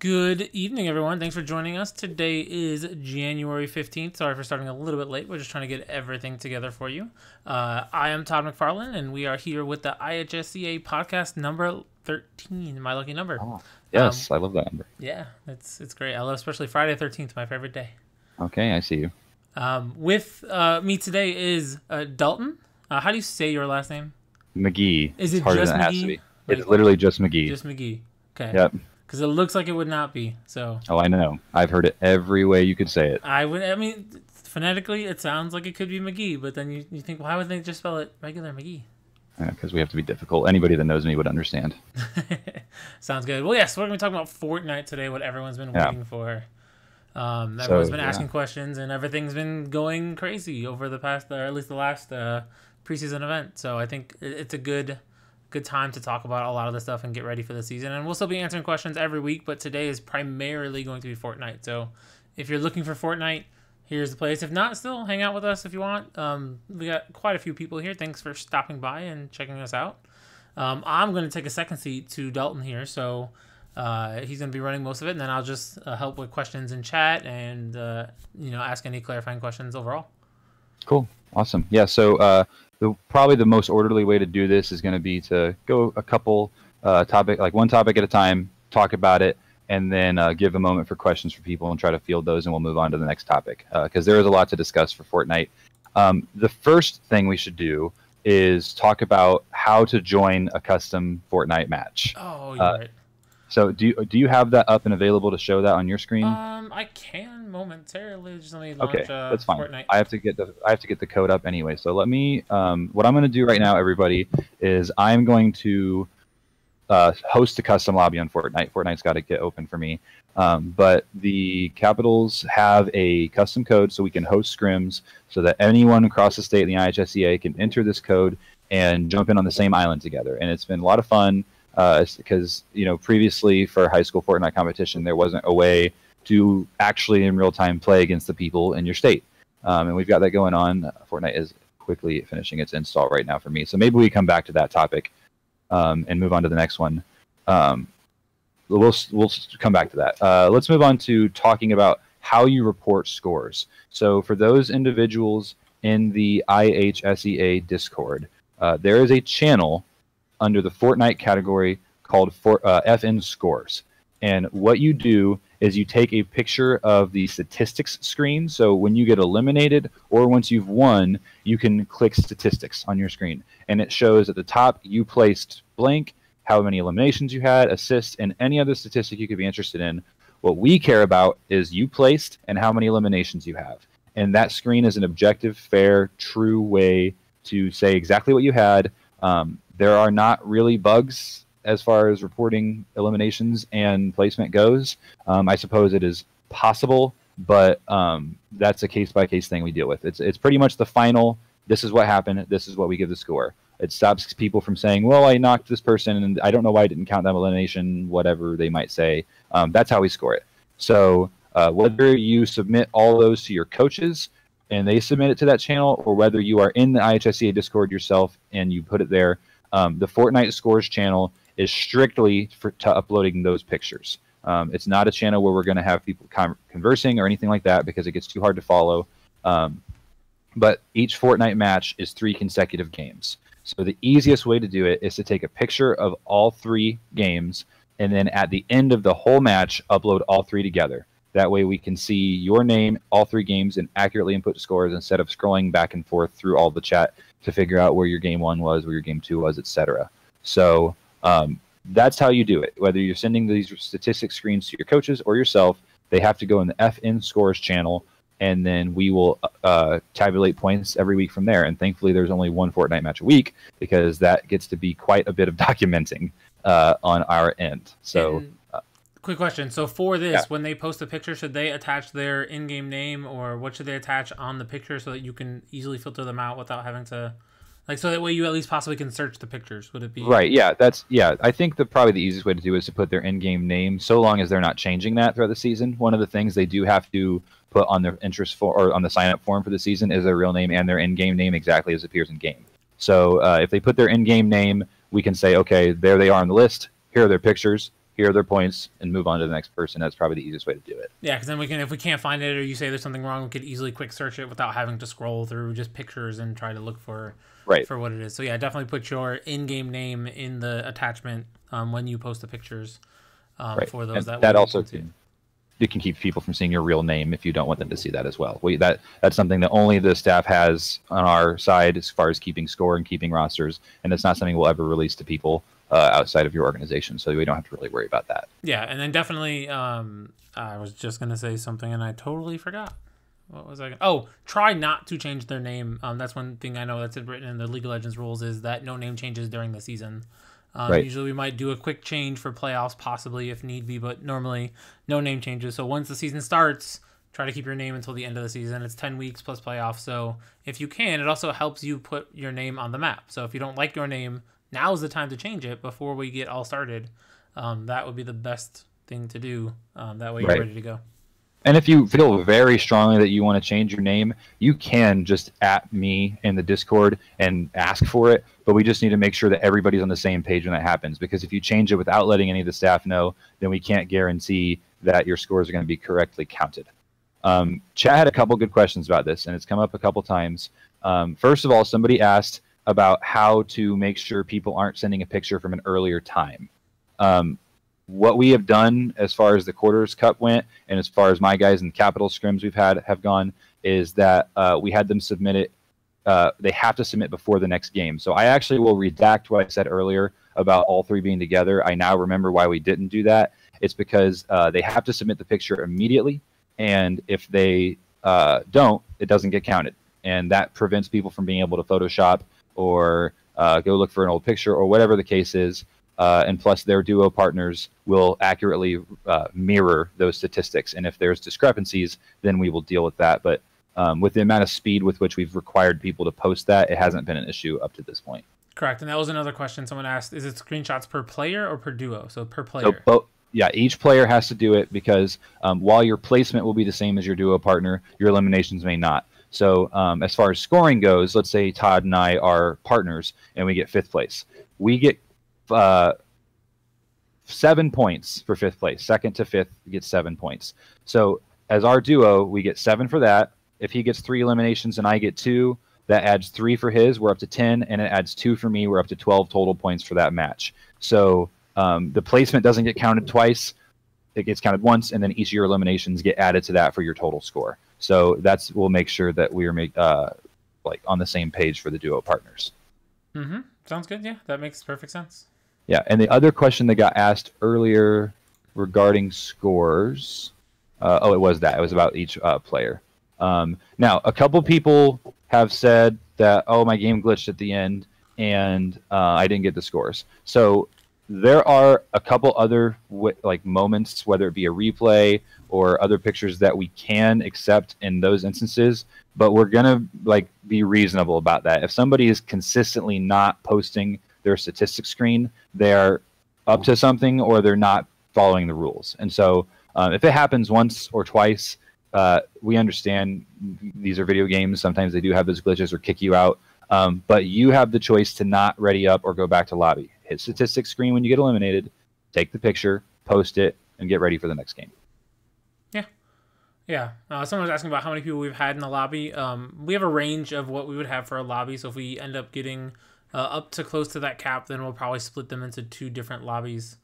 Good evening, everyone. Thanks for joining us. Today is January 15th. Sorry for starting a little bit late. We're just trying to get everything together for you. Uh, I am Todd McFarlane, and we are here with the IHSEA podcast number 13, my lucky number. Oh, yes, um, I love that number. Yeah, it's it's great. I love especially Friday 13th, my favorite day. Okay, I see you. Um, with uh, me today is uh, Dalton. Uh, how do you say your last name? McGee. Is it just McGee? It's literally just McGee. Just McGee. Okay. Yep because it looks like it would not be. So. Oh, I know. I've heard it every way you could say it. I would. I mean, phonetically, it sounds like it could be McGee, but then you, you think, why would they just spell it regular McGee? Because yeah, we have to be difficult. Anybody that knows me would understand. Sounds good. Well, yes, we're going to be talking about Fortnite today. What everyone's been yeah. waiting for. Um, everyone's so, been asking questions, and everything's been going crazy over the past, or at least the last uh, preseason event. So I think it's a good good time to talk about a lot of the stuff and get ready for the season. And we'll still be answering questions every week, but today is primarily going to be Fortnite. So if you're looking for Fortnite, here's the place. If not, still hang out with us if you want. Um, we got quite a few people here. Thanks for stopping by and checking us out. Um, I'm going to take a second seat to Dalton here, so uh, he's going to be running most of it, and then I'll just uh, help with questions in chat and uh, you know ask any clarifying questions overall. Cool, awesome. Yeah, so uh, the probably the most orderly way to do this is going to be to go a couple uh, topic like one topic at a time, talk about it, and then uh, give a moment for questions for people and try to field those, and we'll move on to the next topic because uh, there is a lot to discuss for Fortnite. Um, the first thing we should do is talk about how to join a custom Fortnite match. Oh, you're uh, right. So do you do you have that up and available to show that on your screen? Um, I can momentarily. Just let me launch, okay, uh, that's fine. Fortnite. I have to get the I have to get the code up anyway. So let me. Um, what I'm going to do right now, everybody, is I'm going to uh, host a custom lobby on Fortnite. Fortnite's got to get open for me. Um, but the Capitals have a custom code so we can host scrims so that anyone across the state in the IHSEA can enter this code and jump in on the same island together. And it's been a lot of fun because uh, you know previously for high school Fortnite competition there wasn't a way to actually in real time play against the people in your state, um, and we've got that going on. Fortnite is quickly finishing its install right now for me, so maybe we come back to that topic um, and move on to the next one. Um, we'll we'll come back to that. Uh, let's move on to talking about how you report scores. So for those individuals in the IHSEA Discord, uh, there is a channel under the Fortnite category called for, uh, FN Scores. And what you do is you take a picture of the statistics screen. So when you get eliminated or once you've won, you can click statistics on your screen. And it shows at the top you placed blank, how many eliminations you had, assists, and any other statistic you could be interested in. What we care about is you placed and how many eliminations you have. And that screen is an objective, fair, true way to say exactly what you had. Um, there are not really bugs as far as reporting eliminations and placement goes. Um, I suppose it is possible, but um, that's a case by case thing we deal with. It's it's pretty much the final. This is what happened. This is what we give the score. It stops people from saying, "Well, I knocked this person, and I don't know why I didn't count that elimination." Whatever they might say. Um, that's how we score it. So uh, whether you submit all those to your coaches and they submit it to that channel, or whether you are in the IHSEA Discord yourself and you put it there, um, the Fortnite Scores channel is strictly for to uploading those pictures. Um, it's not a channel where we're going to have people con- conversing or anything like that because it gets too hard to follow. Um, but each Fortnite match is three consecutive games. So the easiest way to do it is to take a picture of all three games and then at the end of the whole match, upload all three together. That way we can see your name, all three games, and accurately input scores instead of scrolling back and forth through all the chat to figure out where your game one was, where your game two was, etc. So um, that's how you do it. Whether you're sending these statistics screens to your coaches or yourself, they have to go in the FN scores channel, and then we will uh, tabulate points every week from there. And thankfully, there's only one Fortnite match a week because that gets to be quite a bit of documenting uh, on our end. So. And- Quick question. So for this, yeah. when they post a picture, should they attach their in-game name, or what should they attach on the picture so that you can easily filter them out without having to, like, so that way you at least possibly can search the pictures? Would it be right? Yeah, that's yeah. I think the probably the easiest way to do is to put their in-game name, so long as they're not changing that throughout the season. One of the things they do have to put on their interest for or on the sign-up form for the season is their real name and their in-game name exactly as appears in game. So uh, if they put their in-game name, we can say, okay, there they are on the list. Here are their pictures here are their points, and move on to the next person. That's probably the easiest way to do it. Yeah, because then we can, if we can't find it or you say there's something wrong, we could easily quick search it without having to scroll through just pictures and try to look for right for what it is. So yeah, definitely put your in-game name in the attachment um, when you post the pictures um, right. for those and that that also can, you can keep people from seeing your real name if you don't want them to see that as well. We that that's something that only the staff has on our side as far as keeping score and keeping rosters, and it's not something we'll ever release to people uh, outside of your organization, so we don't have to really worry about that. Yeah, and then definitely, um, I was just gonna say something and I totally forgot. What was I? Gonna... Oh, try not to change their name. Um, that's one thing I know that's written in the League of Legends rules is that no name changes during the season. Um, right. Usually we might do a quick change for playoffs, possibly if need be, but normally no name changes. So once the season starts, try to keep your name until the end of the season. It's 10 weeks plus playoffs. So if you can, it also helps you put your name on the map. So if you don't like your name, now is the time to change it before we get all started. Um, that would be the best thing to do. Um, that way you're right. ready to go. And if you feel very strongly that you want to change your name, you can just at me in the Discord and ask for it. But we just need to make sure that everybody's on the same page when that happens. Because if you change it without letting any of the staff know, then we can't guarantee that your scores are going to be correctly counted. Um, Chad had a couple good questions about this, and it's come up a couple times. Um, first of all, somebody asked about how to make sure people aren't sending a picture from an earlier time. Um, what we have done as far as the quarters cup went, and as far as my guys and capital scrims we've had have gone, is that uh, we had them submit it. Uh, they have to submit before the next game. So I actually will redact what I said earlier about all three being together. I now remember why we didn't do that. It's because uh, they have to submit the picture immediately, and if they uh, don't, it doesn't get counted, and that prevents people from being able to Photoshop or uh, go look for an old picture or whatever the case is. Uh, and plus, their duo partners will accurately uh, mirror those statistics. And if there's discrepancies, then we will deal with that. But um, with the amount of speed with which we've required people to post that, it hasn't been an issue up to this point. Correct. And that was another question someone asked: Is it screenshots per player or per duo? So per player. So both yeah, each player has to do it because um, while your placement will be the same as your duo partner, your eliminations may not. So um, as far as scoring goes, let's say Todd and I are partners and we get fifth place. We get uh, seven points for fifth place. Second to fifth gets seven points. So as our duo, we get seven for that. If he gets three eliminations and I get two, that adds three for his. We're up to 10, and it adds two for me. We're up to 12 total points for that match. So um, the placement doesn't get counted twice. It gets counted once, and then each of your eliminations get added to that for your total score. So that's we'll make sure that we are make uh, like on the same page for the duo partners. Mm-hmm. Sounds good. Yeah, that makes perfect sense. Yeah, and the other question that got asked earlier regarding scores. Uh, oh, it was that. It was about each uh, player. Um, now, a couple people have said that, oh, my game glitched at the end and uh, I didn't get the scores. So there are a couple other like moments, whether it be a replay or other pictures that we can accept in those instances, but we're gonna like be reasonable about that. If somebody is consistently not posting their statistics screen, they're up to something or they're not following the rules. And so, uh, if it happens once or twice, uh, we understand these are video games. Sometimes they do have those glitches or kick you out. Um, but you have the choice to not ready up or go back to lobby hit statistics screen when you get eliminated, take the picture, post it, and get ready for the next game. Yeah. Yeah. Uh, someone was asking about how many people we've had in the lobby. Um, we have a range of what we would have for a lobby. So if we end up getting uh, up to close to that cap, then we'll probably split them into two different lobbies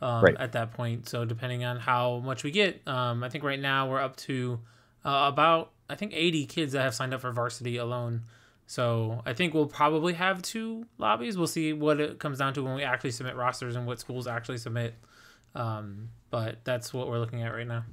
um, right. at that point. So depending on how much we get, um, I think right now we're up to uh, about, I think, 80 kids that have signed up for varsity alone. So I think we'll probably have two lobbies. We'll see what it comes down to when we actually submit rosters and what schools actually submit. Um, but that's what we're looking at right now.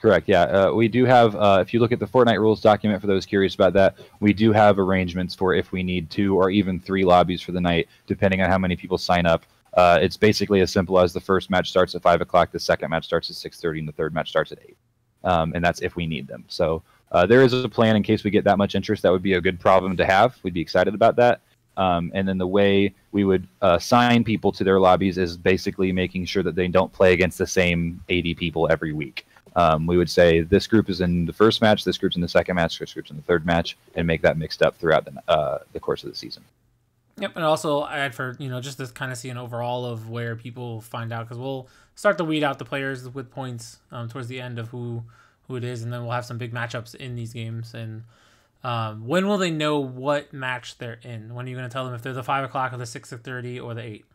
Correct. Yeah, uh, we do have. Uh, if you look at the Fortnite rules document, for those curious about that, we do have arrangements for if we need two or even three lobbies for the night, depending on how many people sign up. Uh, it's basically as simple as the first match starts at five o'clock, the second match starts at six thirty, and the third match starts at eight. Um, and that's if we need them. So uh, there is a plan in case we get that much interest. That would be a good problem to have. We'd be excited about that. Um, and then the way we would uh, sign people to their lobbies is basically making sure that they don't play against the same 80 people every week. Um, we would say this group is in the first match, this group's in the second match, this group's in the third match, and make that mixed up throughout the, uh, the course of the season. Yep, and also add for you know just to kind of see an overall of where people find out because we'll start to weed out the players with points um, towards the end of who who it is, and then we'll have some big matchups in these games. And um, when will they know what match they're in? When are you going to tell them if they're the five o'clock or the six six thirty or the eight?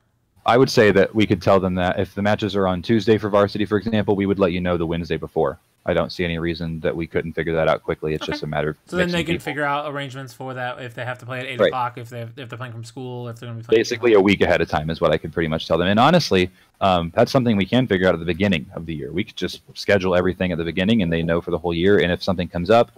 I would say that we could tell them that if the matches are on Tuesday for varsity, for example, we would let you know the Wednesday before. I don't see any reason that we couldn't figure that out quickly. It's okay. just a matter of so then they can people. figure out arrangements for that if they have to play at eight right. o'clock, if they if they're playing from school, if they're going to be playing basically a week ahead of time is what I could pretty much tell them. And honestly, um, that's something we can figure out at the beginning of the year. We could just schedule everything at the beginning, and they know for the whole year. And if something comes up,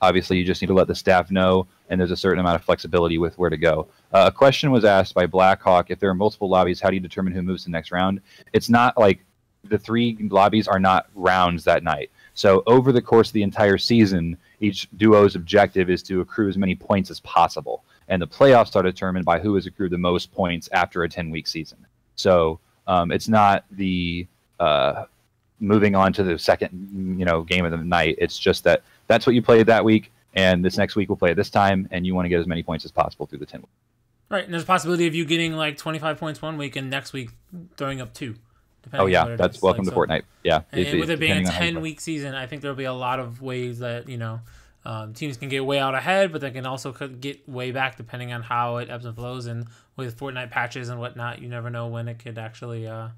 obviously you just need to let the staff know, and there's a certain amount of flexibility with where to go. Uh, a question was asked by Blackhawk: If there are multiple lobbies, how do you determine who moves to the next round? It's not like the three lobbies are not rounds that night so over the course of the entire season, each duo's objective is to accrue as many points as possible. And the playoffs are determined by who has accrued the most points after a 10 week season. So um, it's not the uh, moving on to the second you know game of the night. It's just that that's what you played that week, and this next week we'll play at this time, and you want to get as many points as possible through the 10 weeks. Right, and there's a possibility of you getting like 25 points one week and next week throwing up two. Oh yeah, that's is. welcome like, to so, Fortnite. Yeah, and, and with it being a ten week season, I think there'll be a lot of ways that you know um, teams can get way out ahead, but they can also get way back depending on how it ebbs and flows. And with Fortnite patches and whatnot, you never know when it could actually uh,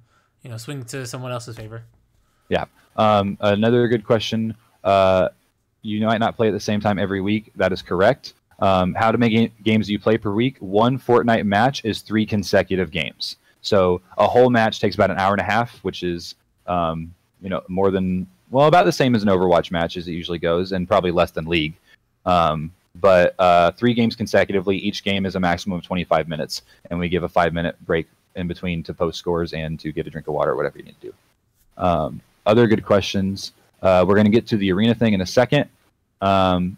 you know swing to someone else's favor. Yeah. Um, another good question. Uh, you might not play at the same time every week. That is correct. Um, how to make games you play per week? One Fortnite match is three consecutive games. So a whole match takes about an hour and a half, which is um, you know more than well about the same as an Overwatch match as it usually goes, and probably less than League. Um, but uh, three games consecutively, each game is a maximum of 25 minutes, and we give a five minute break in between to post scores and to get a drink of water or whatever you need to do. Um, other good questions. Uh, we're going to get to the arena thing in a second. Um,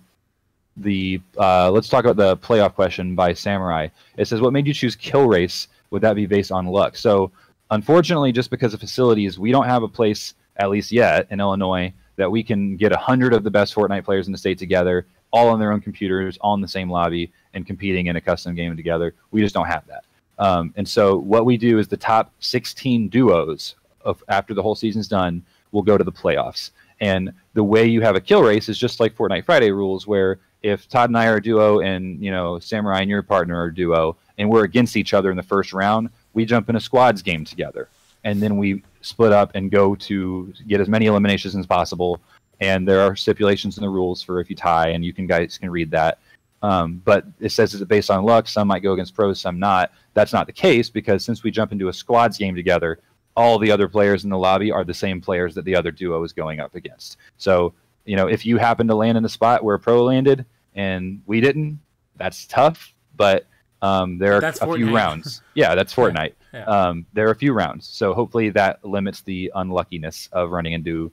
the uh, let's talk about the playoff question by Samurai. It says, "What made you choose Kill Race would that be based on luck? So, unfortunately, just because of facilities, we don't have a place, at least yet, in Illinois that we can get a hundred of the best Fortnite players in the state together, all on their own computers, all in the same lobby, and competing in a custom game together. We just don't have that. Um, and so, what we do is the top 16 duos of after the whole season's done will go to the playoffs. And the way you have a kill race is just like Fortnite Friday rules, where if Todd and I are a duo and you know Samurai and your partner are a duo, and we're against each other in the first round, we jump in a squads game together, and then we split up and go to get as many eliminations as possible. And there are stipulations in the rules for if you tie, and you can guys can read that. Um, but it says it's based on luck. Some might go against pros, some not. That's not the case because since we jump into a squads game together, all the other players in the lobby are the same players that the other duo is going up against. So, you know, if you happen to land in a spot where a pro landed and we didn't, that's tough. But um, there are that's a Fortnite. few rounds. Yeah, that's Fortnite. Yeah. Um, there are a few rounds, so hopefully that limits the unluckiness of running into,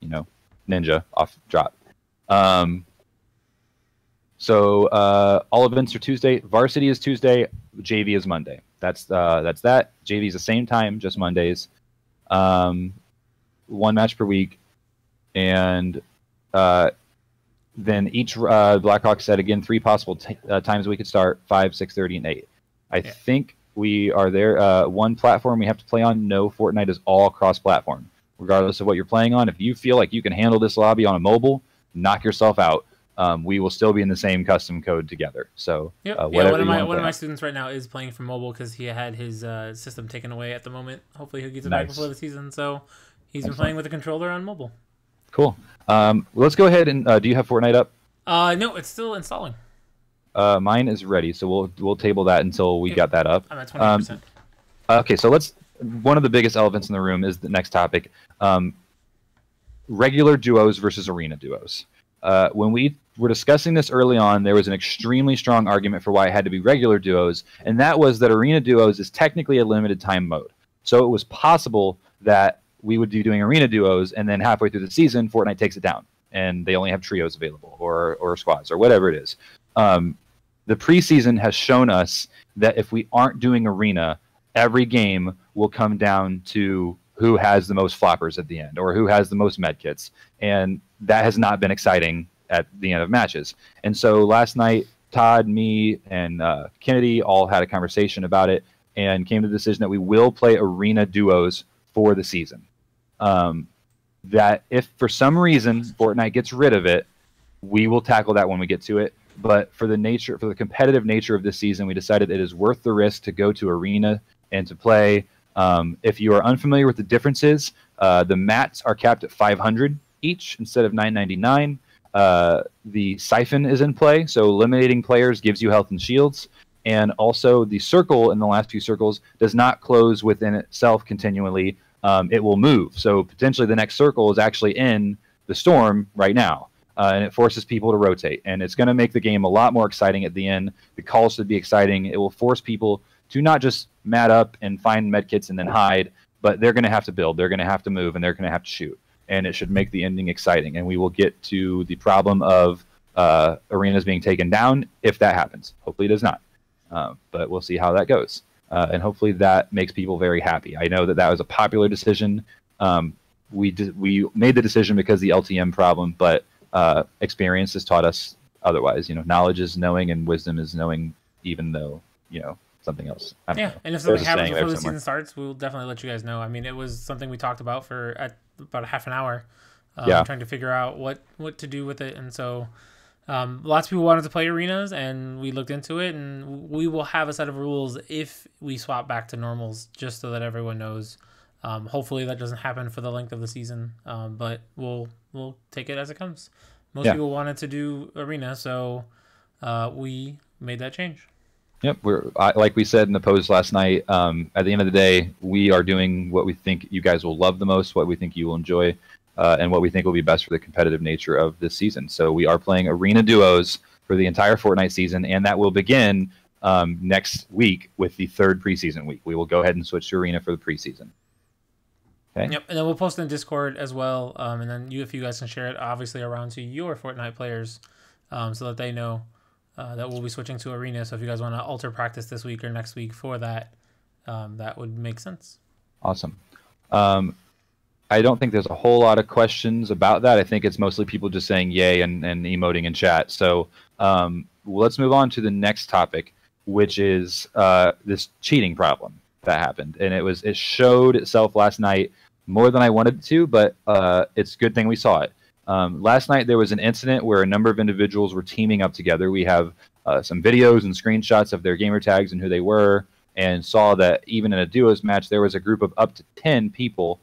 you know, Ninja off drop. Um, so uh, all events are Tuesday. Varsity is Tuesday. JV is Monday. That's uh, that's that. JV is the same time, just Mondays. Um, one match per week, and uh, then each uh, Blackhawk said again three possible t- uh, times we could start five, six thirty, and eight. I yeah. think we are there. Uh, one platform we have to play on. No, Fortnite is all cross-platform, regardless of what you're playing on. If you feel like you can handle this lobby on a mobile, knock yourself out. Um, we will still be in the same custom code together. So yep. Uh, yeah, one of my one of my students right now is playing from mobile because he had his uh, system taken away at the moment. Hopefully he'll get it nice. back before the season. So he's Excellent. been playing with a controller on mobile. Cool. Um, let's go ahead and uh, do you have Fortnite up? Uh, no, it's still installing. Uh, mine is ready, so we'll we'll table that until we got that up. I'm at twenty um. Okay, so let's. One of the biggest elephants in the room is the next topic: um, regular duos versus arena duos. Uh, when we were discussing this early on, there was an extremely strong argument for why it had to be regular duos, and that was that arena duos is technically a limited time mode. So it was possible that we would be doing arena duos, and then halfway through the season, Fortnite takes it down, and they only have trios available or or squads or whatever it is. Um, the preseason has shown us that if we aren't doing arena, every game will come down to who has the most floppers at the end or who has the most medkits, and that has not been exciting at the end of matches. And so last night, Todd, me, and uh, Kennedy all had a conversation about it and came to the decision that we will play arena duos for the season. Um, that if for some reason Fortnite gets rid of it, we will tackle that when we get to it. But for the nature, for the competitive nature of this season, we decided it is worth the risk to go to arena and to play. Um, if you are unfamiliar with the differences, uh, the mats are capped at 500 each instead of 999. Uh, the siphon is in play, so eliminating players gives you health and shields. And also, the circle in the last few circles does not close within itself continually. Um, it will move. So potentially, the next circle is actually in the storm right now uh, and it forces people to rotate. And it's going to make the game a lot more exciting at the end. The calls should be exciting. It will force people to not just mat up and find medkits and then hide, but they're going to have to build, they're going to have to move, and they're going to have to shoot. And it should make the ending exciting. And we will get to the problem of uh, arenas being taken down if that happens. Hopefully, it does not. Uh, but we'll see how that goes. Uh, and hopefully, that makes people very happy. I know that that was a popular decision. Um, we did, we made the decision because the LTM problem, but uh, experience has taught us otherwise. You know, knowledge is knowing, and wisdom is knowing, even though you know something else. Yeah, know. and if something happens before the season starts, we'll definitely let you guys know. I mean, it was something we talked about for at about a half an hour. Um, yeah. trying to figure out what what to do with it, and so. Um, lots of people wanted to play arenas, and we looked into it, and we will have a set of rules if we swap back to normals, just so that everyone knows. Um, hopefully, that doesn't happen for the length of the season, um, but we'll we'll take it as it comes. Most yeah. people wanted to do arena, so uh, we made that change. Yep, we're I, like we said in the post last night. Um, at the end of the day, we are doing what we think you guys will love the most, what we think you will enjoy, uh, and what we think will be best for the competitive nature of this season. So we are playing arena duos for the entire Fortnite season, and that will begin um, next week with the third preseason week. We will go ahead and switch to arena for the preseason. Okay. Yep, and then we'll post in Discord as well, um, and then you, if you guys can share it, obviously around to your Fortnite players, um, so that they know uh, that we'll be switching to Arena. So if you guys want to alter practice this week or next week for that, um, that would make sense. Awesome. I don't think there's a whole lot of questions about that. I think it's mostly people just saying yay and, and emoting in chat. So um, let's move on to the next topic, which is uh, this cheating problem that happened, and it was it showed itself last night more than I wanted to, but uh, it's a good thing we saw it. Um, last night there was an incident where a number of individuals were teaming up together. We have uh, some videos and screenshots of their gamer tags and who they were, and saw that even in a duos match there was a group of up to ten people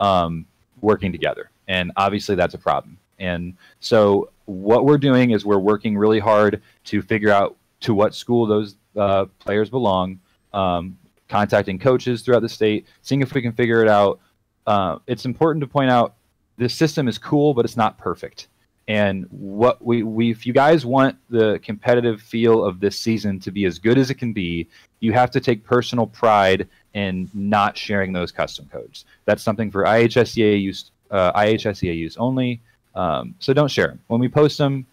um, working together, and obviously that's a problem. And so what we're doing is we're working really hard to figure out to what school those uh, players belong, um, contacting coaches throughout the state, seeing if we can figure it out. Uh, it's important to point out this system is cool, but it's not perfect. And what we, we, if you guys want the competitive feel of this season to be as good as it can be, you have to take personal pride in not sharing those custom codes. That's something for IHSEA use, uh, IHSEA use only. Um, so don't share them. When we post them,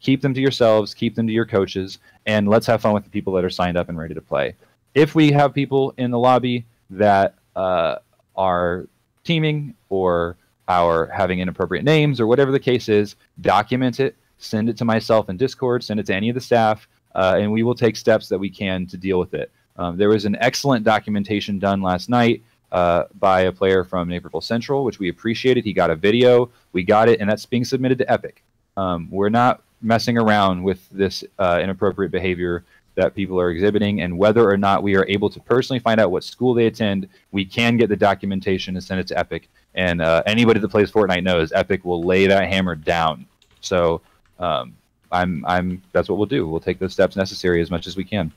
keep them to yourselves, keep them to your coaches, and let's have fun with the people that are signed up and ready to play. If we have people in the lobby that uh, are teaming or our having inappropriate names or whatever the case is, document it, send it to myself in Discord, send it to any of the staff, uh, and we will take steps that we can to deal with it. Um, there was an excellent documentation done last night uh, by a player from Naperville Central, which we appreciated. He got a video, we got it, and that's being submitted to Epic. Um, we're not messing around with this uh, inappropriate behavior that people are exhibiting, and whether or not we are able to personally find out what school they attend, we can get the documentation and send it to Epic and uh, anybody that plays Fortnite knows Epic will lay that hammer down. So um, I'm I'm that's what we'll do. We'll take the steps necessary as much as we can.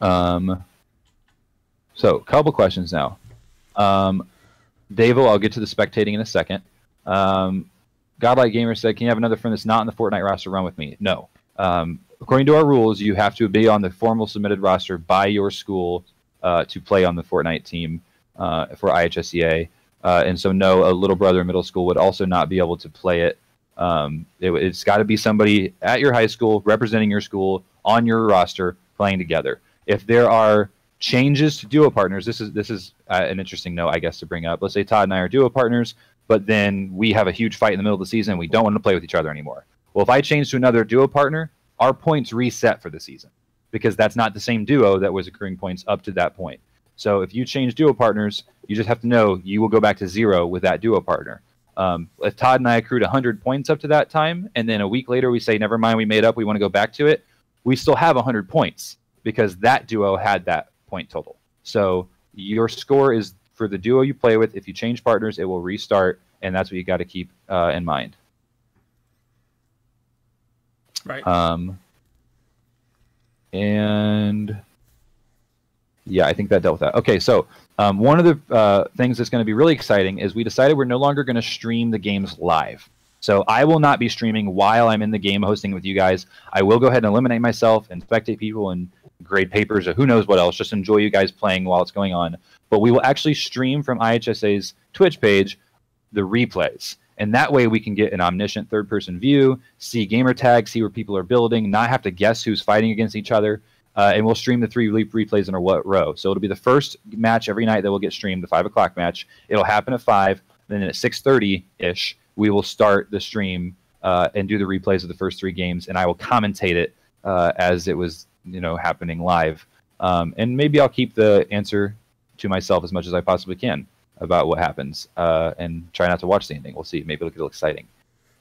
Um, so couple questions now. Um, Davo, I'll get to the spectating in a second. Um, Godlike Gamer said, "Can you have another friend that's not in the Fortnite roster run with me?" No. Um, according to our rules, you have to be on the formal submitted roster by your school uh, to play on the Fortnite team uh, for IHSEA. Uh, and so, no, a little brother in middle school would also not be able to play it. Um, it has got to be somebody at your high school representing your school on your roster playing together. If there are changes to duo partners, this is this is uh, an interesting note, I guess, to bring up. Let's say Todd and I are duo partners, but then we have a huge fight in the middle of the season. And we don't want to play with each other anymore. Well, if I change to another duo partner, our points reset for the season because that's not the same duo that was accruing points up to that point. So if you change duo partners, you just have to know you will go back to zero with that duo partner. Um, if Todd and I accrued 100 points up to that time, and then a week later we say, never mind, we made up, we want to go back to it, we still have 100 points because that duo had that point total. So your score is for the duo you play with. If you change partners, it will restart, and that's what you got to keep uh, in mind. Right. Um, and yeah, I think that dealt with that. Okay, so um, one of the uh, things that's going to be really exciting is we decided we're no longer going to stream the games live. So I will not be streaming while I'm in the game hosting with you guys. I will go ahead and eliminate myself and spectate people and grade papers or who knows what else. Just enjoy you guys playing while it's going on. But we will actually stream from IHSA's Twitch page the replays. And that way we can get an omniscient third person view, see gamer tags, see where people are building, not have to guess who's fighting against each other. Uh, and we'll stream the three replays in a what row. So it'll be the first match every night that will get streamed, the five o'clock match. It'll happen at five. Then at six thirty ish, we will start the stream uh, and do the replays of the first three games, and I will commentate it uh, as it was, you know, happening live. Um, and maybe I'll keep the answer to myself as much as I possibly can about what happens, uh, and try not to watch the ending. We'll see. Maybe it'll get exciting.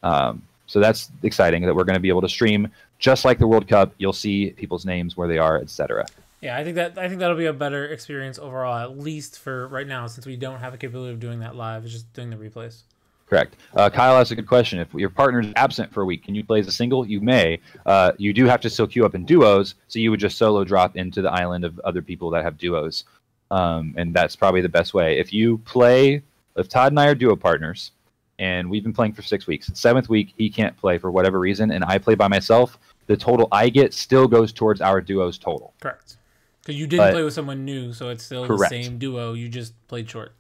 Um, so that's exciting that we're going to be able to stream just like the World Cup. You'll see people's names where they are, etc. Yeah, I think that I think that'll be a better experience overall, at least for right now, since we don't have the capability of doing that live. It's just doing the replays. Correct. Uh, Kyle asked a good question. If your partner is absent for a week, can you play as a single? You may. Uh, you do have to still queue up in duos, so you would just solo drop into the island of other people that have duos, um, and that's probably the best way. If you play, if Todd and I are duo partners, and we've been playing for six weeks. Seventh week, he can't play for whatever reason, and I play by myself. The total I get still goes towards our duo's total. Correct. Because you didn't but, play with someone new, so it's still correct. the same duo. You just played short.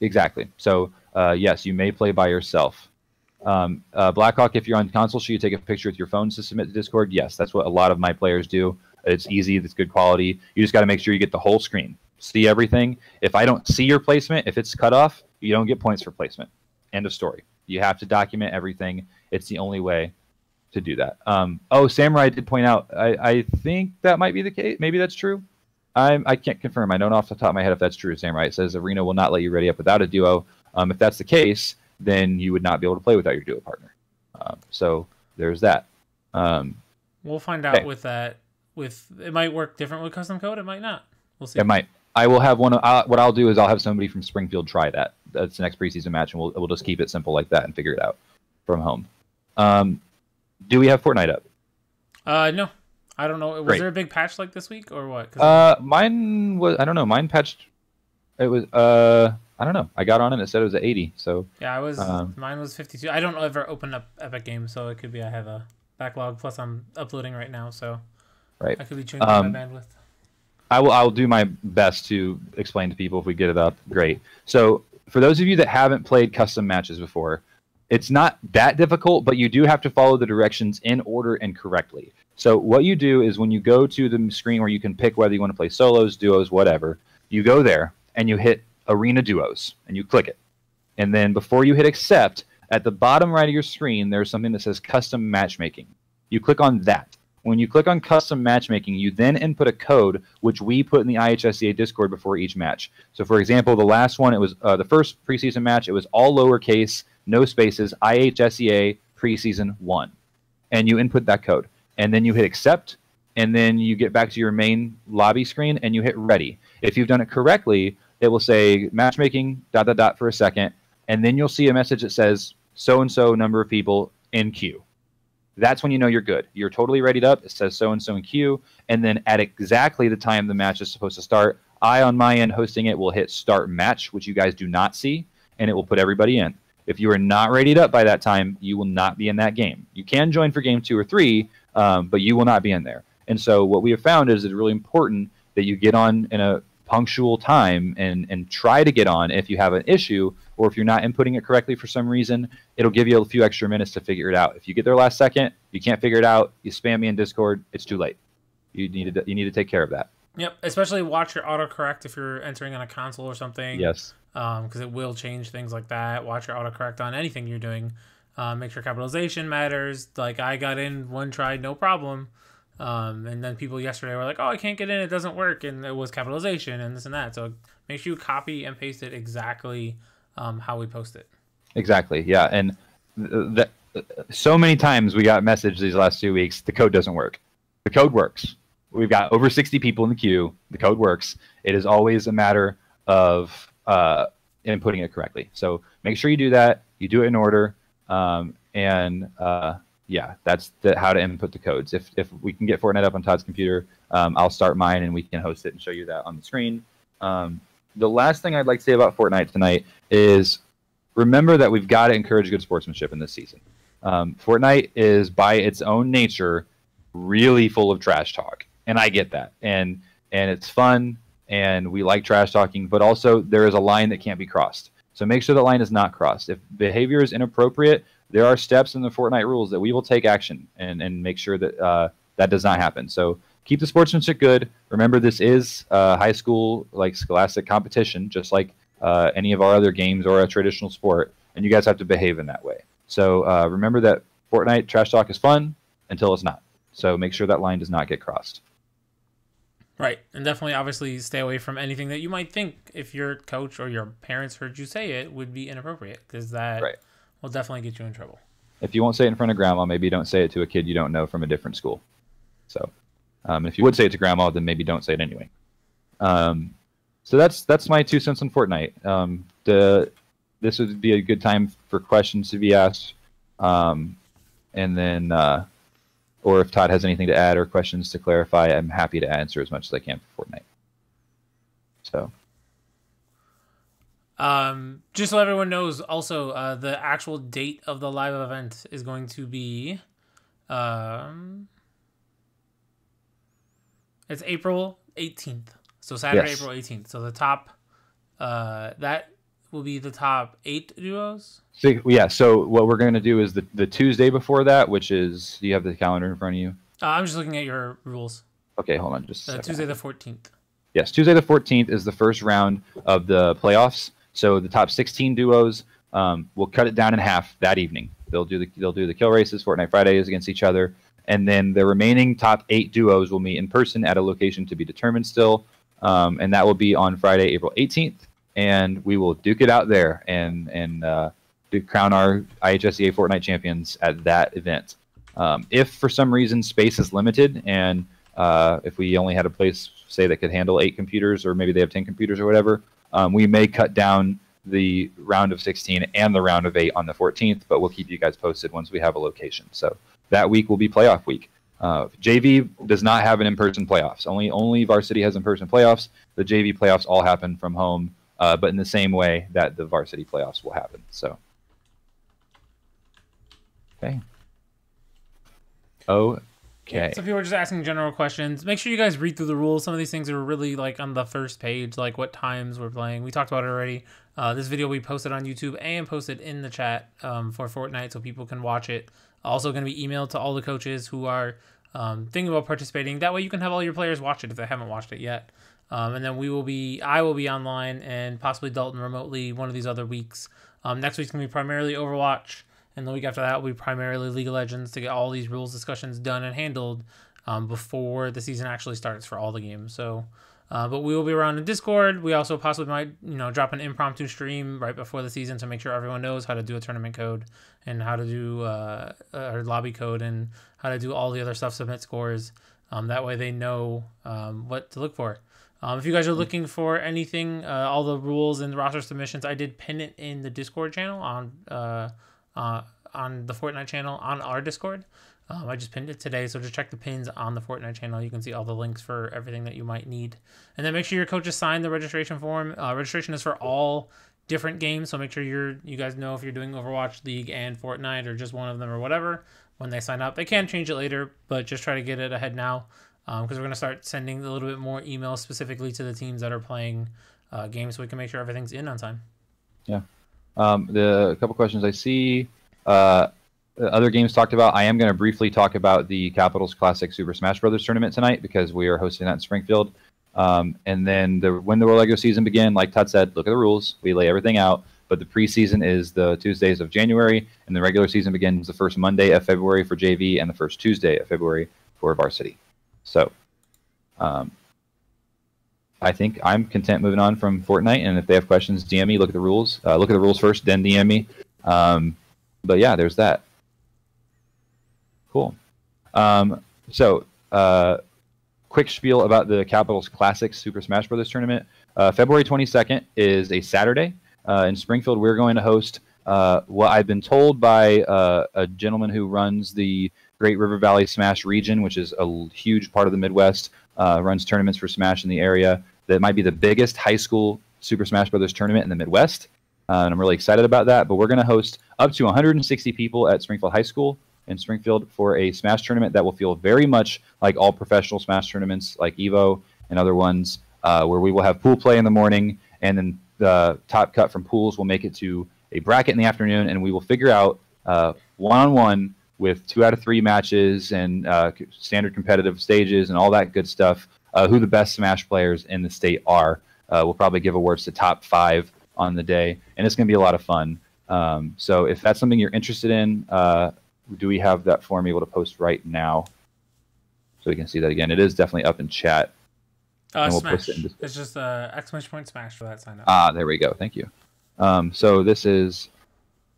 Exactly. So uh, yes, you may play by yourself. Um, uh, Blackhawk, if you're on console, should you take a picture with your phone to submit to Discord? Yes, that's what a lot of my players do. It's easy. It's good quality. You just got to make sure you get the whole screen, see everything. If I don't see your placement, if it's cut off, you don't get points for placement. End of story. You have to document everything. It's the only way to do that. Um, oh, Samurai did point out. I, I think that might be the case. Maybe that's true. I'm, I can't confirm. I don't off the top of my head if that's true. Samurai it says Arena will not let you ready up without a duo. Um, if that's the case, then you would not be able to play without your duo partner. Um, so there's that. Um, we'll find out okay. with that. With it might work different with custom code. It might not. We'll see. It might. I will have one. Uh, what I'll do is I'll have somebody from Springfield try that. That's the next preseason match, and we'll we'll just keep it simple like that and figure it out from home. Um, do we have Fortnite up? Uh, no. I don't know. Was Great. there a big patch like this week or what? Uh, mine was. I don't know. Mine patched. It was. Uh, I don't know. I got on it. It said it was at 80. So yeah, I was. Um, mine was 52. I don't ever open up Epic Games, so it could be I have a backlog. Plus, I'm uploading right now, so right. I could be changing um, my bandwidth. I will. I will do my best to explain to people if we get it up. Great. So for those of you that haven't played custom matches before, it's not that difficult, but you do have to follow the directions in order and correctly. So what you do is when you go to the screen where you can pick whether you want to play solos, duos, whatever, you go there and you hit Arena Duos and you click it. And then before you hit accept, at the bottom right of your screen, there's something that says custom matchmaking. You click on that. When you click on custom matchmaking, you then input a code which we put in the IHSEA Discord before each match. So, for example, the last one, it was uh, the first preseason match. It was all lowercase, no spaces, IHSEA preseason one, and you input that code, and then you hit accept, and then you get back to your main lobby screen and you hit ready. If you've done it correctly, it will say matchmaking dot dot dot for a second, and then you'll see a message that says so and so number of people in queue that's when you know you're good. You're totally readied up. It says so and so in queue. And then at exactly the time the match is supposed to start, I, on my end hosting it, will hit start match, which you guys do not see, and it will put everybody in. If you are not readied up by that time, you will not be in that game. You can join for game two or three, um, but you will not be in there. And so what we have found is it's really important that you get on in a punctual time and, and try to get on if you have an issue or if you're not inputting it correctly for some reason, it'll give you a few extra minutes to figure it out. If you get there last second, you can't figure it out, you spam me in Discord, it's too late. You need to you need to take care of that. Yep, especially watch your autocorrect if you're entering on a console or something. Yes. Because um, it will change things like that. Watch your autocorrect on anything you're doing. Uh, make sure capitalization matters. Like I got in one try, no problem. Um, and then people yesterday were like, "Oh, I can't get in. It doesn't work," and it was capitalization and this and that. So make sure you copy and paste it exactly um, how we post it. Exactly. Yeah, and so many times we got message these last two weeks. The code doesn't work. The code works. We've got over 60 people in the queue. The code works. It is always a matter of uh, inputting it correctly. So make sure you do that. You do it in order. Um, and uh, yeah, that's the, how to input the codes. If, if we can get Fortnite up on Todd's computer, um, I'll start mine and we can host it and show you that on the screen. Um, the last thing I'd like to say about Fortnite tonight is remember that we've got to encourage good sportsmanship in this season. Um, Fortnite is by its own nature really full of trash talk, and I get that, and and it's fun, and we like trash talking, but also there is a line that can't be crossed. So make sure that line is not crossed. If behavior is inappropriate, there are steps in the Fortnite rules that we will take action and and make sure that uh, that does not happen. So keep the sportsmanship good. Remember, this is a high school like scholastic competition, just like uh, any of our other games or a traditional sport, and you guys have to behave in that way. So uh, remember that Fortnite trash talk is fun until it's not. So make sure that line does not get crossed. Right. And definitely, obviously, stay away from anything that you might think, if your coach or your parents heard you say it, would be inappropriate because that right. Will definitely get you in trouble. If you won't say it in front of grandma, maybe don't say it to a kid you don't know from a different school. So um, if you would say it to grandma, then maybe don't say it anyway. Um, so that's that's my two cents on Fortnite. Um, the this would be a good time for questions to be asked, um, and then uh, or if Todd has anything to add or questions to clarify, I'm happy to answer as much as I can for Fortnite. So. Um, just so everyone knows, also uh, the actual date of the live event is going to be, um, it's April 18th. So Saturday, yes. April 18th. So the top, uh, that will be the top eight duos. So, yeah. So what we're going to do is the the Tuesday before that, which is do you have the calendar in front of you? Uh, I'm just looking at your rules. Okay, hold on, just uh, Tuesday the 14th. Yes, Tuesday the 14th is the first round of the playoffs. So the top 16 duos, um, will cut it down in half that evening. They'll do the they'll do the kill races, Fortnite Fridays against each other, and then the remaining top eight duos will meet in person at a location to be determined still, um, and that will be on Friday, April 18th and we will duke it out there and and uh, crown our IHSEA Fortnite champions at that event. Um, if for some reason space is limited and uh, if we only had a place, say, that could handle eight computers, or maybe they have 10 computers or whatever, um, we may cut down the round of 16 and the round of eight on the 14th, but we'll keep you guys posted once we have a location. So that week will be playoff week. Uh, JV does not have an in-person playoffs. Only only varsity has in-person playoffs. The JV playoffs all happen from home uh, but in the same way that the varsity playoffs will happen. So, okay. Okay. So if you were just asking general questions, make sure you guys read through the rules. Some of these things are really like on the first page, like what times we're playing. We talked about it already. Uh, this video we posted on YouTube and posted in the chat um, for Fortnite so people can watch it. Also going to be emailed to all the coaches who are um, thinking about participating. That way you can have all your players watch it if they haven't watched it yet. Um, and then we will be, I will be online and possibly Dalton remotely one of these other weeks. Um, next week's going to be primarily Overwatch. And the week after that will be primarily League of Legends to get all these rules discussions done and handled um, before the season actually starts for all the games. So, uh, but we will be around in Discord. We also possibly might, you know, drop an impromptu stream right before the season to make sure everyone knows how to do a tournament code and how to do uh, our lobby code and how to do all the other stuff, submit scores. Um, that way they know um, what to look for. Um, if you guys are looking for anything, uh, all the rules and roster submissions, I did pin it in the Discord channel on uh, uh, on the Fortnite channel on our Discord. Um, I just pinned it today, so just check the pins on the Fortnite channel. You can see all the links for everything that you might need, and then make sure your coaches sign the registration form. Uh, registration is for all different games, so make sure you're you guys know if you're doing Overwatch League and Fortnite or just one of them or whatever when they sign up. They can change it later, but just try to get it ahead now because um, we're going to start sending a little bit more emails specifically to the teams that are playing uh, games so we can make sure everything's in on time. Yeah. Um, the couple questions I see. Uh, other games talked about. I am going to briefly talk about the Capitals Classic Super Smash Brothers tournament tonight because we are hosting that in Springfield. Um, and then the when the World Lego season begin, like Todd said, look at the rules. We lay everything out. but the preseason is the Tuesdays of January, and the regular season begins the first Monday of February for JV and the first Tuesday of February for varsity. So, um, I think I'm content moving on from Fortnite. And if they have questions, DM me. Look at the rules. Uh, look at the rules first, then DM me. Um, but yeah, there's that. Cool. Um, so, uh, quick spiel about the Capitals Classic Super Smash Bros. tournament. Uh, February 22nd is a Saturday. Uh, in Springfield, we're going to host uh, what I've been told by uh, a gentleman who runs the Great River Valley Smash region, which is a huge part of the Midwest, uh, runs tournaments for Smash in the area. That might be the biggest high school Super Smash Brothers tournament in the Midwest. Uh, and I'm really excited about that. But we're going to host up to 160 people at Springfield High School in Springfield for a Smash tournament that will feel very much like all professional Smash tournaments, like Evo and other ones, uh, where we will have pool play in the morning, and then the top cut from pools will make it to a bracket in the afternoon, and we will figure out one on one with two out of three matches and uh, standard competitive stages and all that good stuff. Uh, who the best Smash players in the state are. Uh, we'll probably give awards to top five on the day, and it's going to be a lot of fun. Um, so if that's something you're interested in, uh, do we have that form able to post right now? So we can see that again. It is definitely up in chat. Uh, we'll smash. It it's just uh, exclamation point smash for that sign up. Ah, there we go. Thank you. Um, so this is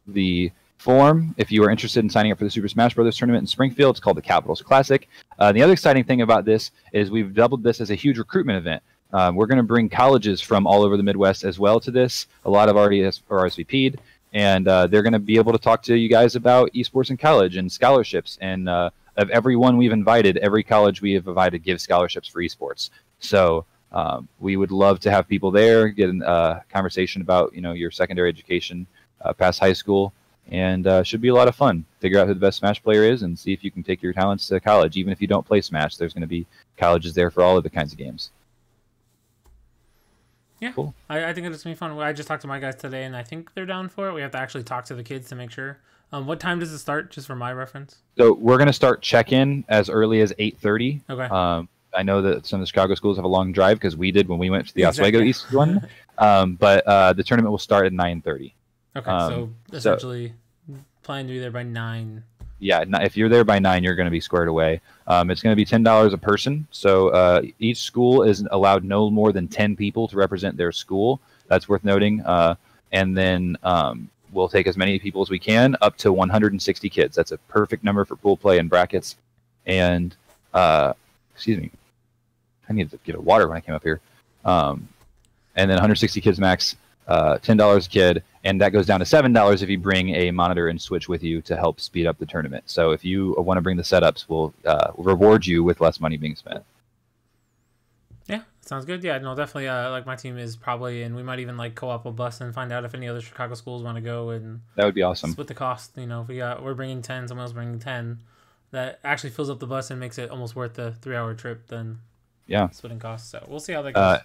the form if you are interested in signing up for the Super Smash Brothers tournament in Springfield. It's called the Capitals Classic. Uh, the other exciting thing about this is we've doubled this as a huge recruitment event. Um, we're going to bring colleges from all over the Midwest as well to this. A lot of already are RSVP'd, and uh, they're going to be able to talk to you guys about esports in college and scholarships. And uh, of everyone we've invited, every college we have invited gives scholarships for esports. So um, we would love to have people there, get a uh, conversation about you know your secondary education uh, past high school and uh, should be a lot of fun. Figure out who the best Smash player is, and see if you can take your talents to college. Even if you don't play Smash, there's going to be colleges there for all of the kinds of games. Yeah, cool. I, I think it's gonna be fun. I just talked to my guys today, and I think they're down for it. We have to actually talk to the kids to make sure. Um, what time does it start? Just for my reference. So we're gonna start check-in as early as eight thirty. Okay. Um, I know that some of the Chicago schools have a long drive because we did when we went to the exactly. Oswego East one. Um, but uh, the tournament will start at nine thirty. Okay, um, so essentially so, planning to be there by nine. Yeah, if you're there by nine, you're going to be squared away. Um, it's going to be ten dollars a person. So uh, each school is allowed no more than ten people to represent their school. That's worth noting. Uh, and then um, we'll take as many people as we can, up to 160 kids. That's a perfect number for pool play and brackets. And uh, excuse me, I need to get a water when I came up here. Um, and then 160 kids max, uh, ten dollars a kid and that goes down to seven dollars if you bring a monitor and switch with you to help speed up the tournament. So if you want to bring the setups, we'll, uh, reward you with less money being spent. Yeah, sounds good. Yeah, no, definitely. Uh, like my team is probably, and we might even like co-op a bus and find out if any other Chicago schools want to go and that would be awesome. Split the cost. You know, if we got we're bringing ten, someone else bringing ten, that actually fills up the bus and makes it almost worth the three-hour trip. Then yeah, splitting costs. So we'll see how that uh, goes. Uh,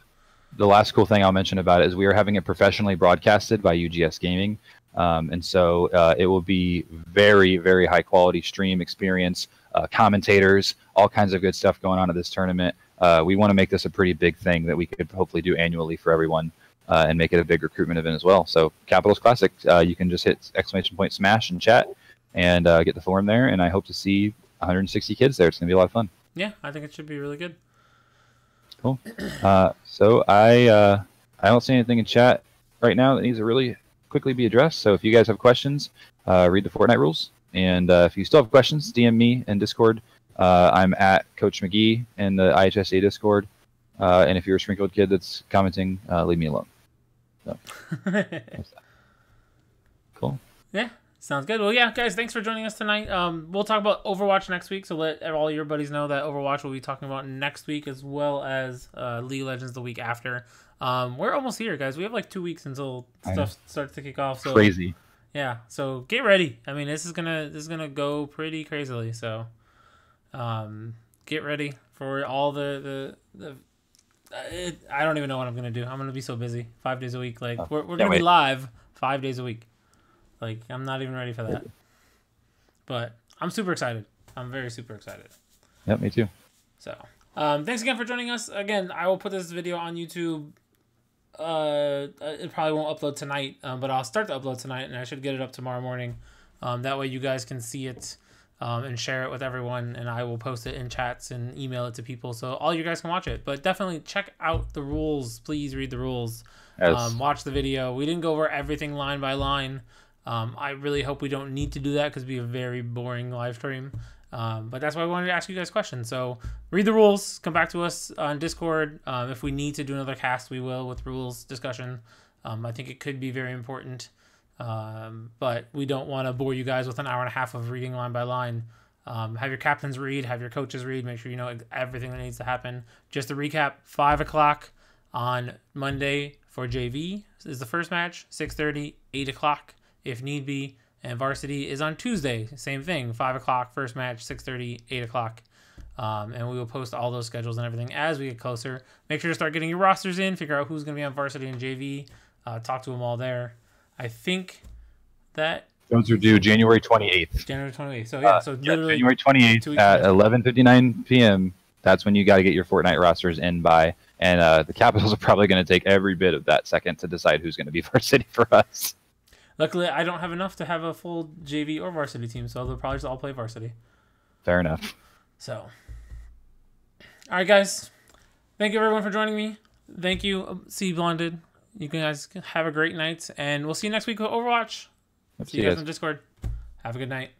the last cool thing I'll mention about it is we are having it professionally broadcasted by UGS Gaming. Um, and so uh, it will be very, very high quality stream experience, uh, commentators, all kinds of good stuff going on at this tournament. Uh, we want to make this a pretty big thing that we could hopefully do annually for everyone uh, and make it a big recruitment event as well. So Capitals Classic, uh, you can just hit exclamation point smash and chat and uh, get the form there. And I hope to see 160 kids there. It's going to be a lot of fun. Yeah, I think it should be really good. Cool. Uh, so I uh, I don't see anything in chat right now that needs to really quickly be addressed. So if you guys have questions, uh, read the Fortnite rules. And uh, if you still have questions, DM me in Discord. Uh, I'm at Coach McGee in the IHSEA Discord. Uh, and if you're a Springfield kid that's commenting, leave me alone. So, cool. Yeah. Sounds good. Well, yeah, guys, thanks for joining us tonight. Um, we'll talk about Overwatch next week, so let all your buddies know that Overwatch will be talking about next week as well as uh, League Legends the week after. Um, we're almost here, guys. We have like two weeks until stuff starts to kick off. So crazy. Yeah. So get ready. I mean, this is gonna this is gonna go pretty crazily. So, um, get ready for all the the the. It, I don't even know what I'm gonna do. I'm gonna be so busy, five days a week. Like oh, we're we're gonna wait. be live five days a week. Like I'm not even ready for that. But I'm super excited. I'm very super excited. Yep, me too. So, um, thanks again for joining us. Again, I will put this video on YouTube uh, it probably won't upload tonight, um, but I'll start to upload tonight, and I should get it up tomorrow morning. Um, that way you guys can see it um, and share it with everyone, and I will post it in chats and email it to people so all you guys can watch it. But definitely check out the rules. Please read the rules. Yes. Um, watch the video. We didn't go over everything line by line. Um, I really hope we don't need to do that because it'd be a very boring live stream. Um, but that's why I wanted to ask you guys questions. So read the rules. Come back to us on Discord. Um, if we need to do another cast, we will with rules discussion. Um, I think it could be very important. Um, but we don't want to bore you guys with an hour and a half of reading line by line. Um, have your captains read, have your coaches read, make sure you know everything that needs to happen. Just to recap, 5 o'clock on Monday for JV is the first match, 6.30, 8 o'clock if need be. And varsity is on Tuesday, same thing, 5 o'clock, first match, 6.30, 8 o'clock. Um, and we will post all those schedules and everything as we get closer. Make sure to start getting your rosters in, figure out who's going to be on varsity and JV, uh, talk to them all there. I think that those are due January 28th. January 28th. So yeah, uh, so literally January 28th at 11:59 p.m. That's when you got to get your Fortnite rosters in by, and uh, the Capitals are probably going to take every bit of that second to decide who's going to be varsity for us. Luckily, I don't have enough to have a full JV or varsity team, so they'll probably just all play varsity. Fair enough. So, all right, guys. Thank you everyone for joining me. Thank you, um, C Blonded. You guys have a great night, and we'll see you next week with Overwatch. see, see you guys on Discord. Have a good night.